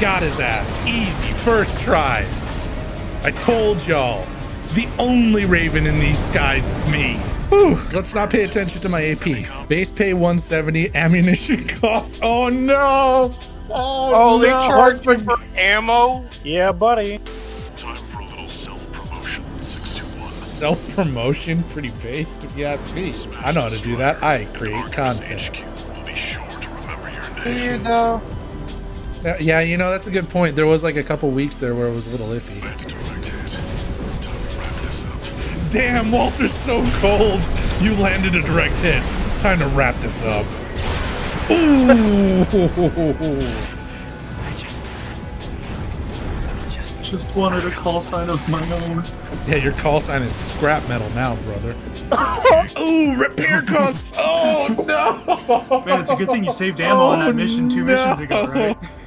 Got his ass. Easy. First try. I told y'all. The only raven in these skies is me. Whew. Let's not pay attention to my AP. Base pay 170, ammunition cost. Oh no! Oh, Oh, they no. charge you for ammo? Yeah, buddy. Time for a little self-promotion, 621. Self promotion, pretty based, if you ask me. I know how to do that. I create content. HQ will be sure to remember your Do you though? Uh, Yeah, you know, that's a good point. There was like a couple weeks there where it was a little iffy. Bandit direct hit. It's time to wrap this up. Damn, Walter's so cold. You landed a direct hit. Time to wrap this up. Ooh. I just wanted a call sign of my own. Yeah, your call sign is scrap metal now, brother. Ooh, repair costs. Oh no. Man, it's a good thing you saved ammo on that mission two missions ago, right?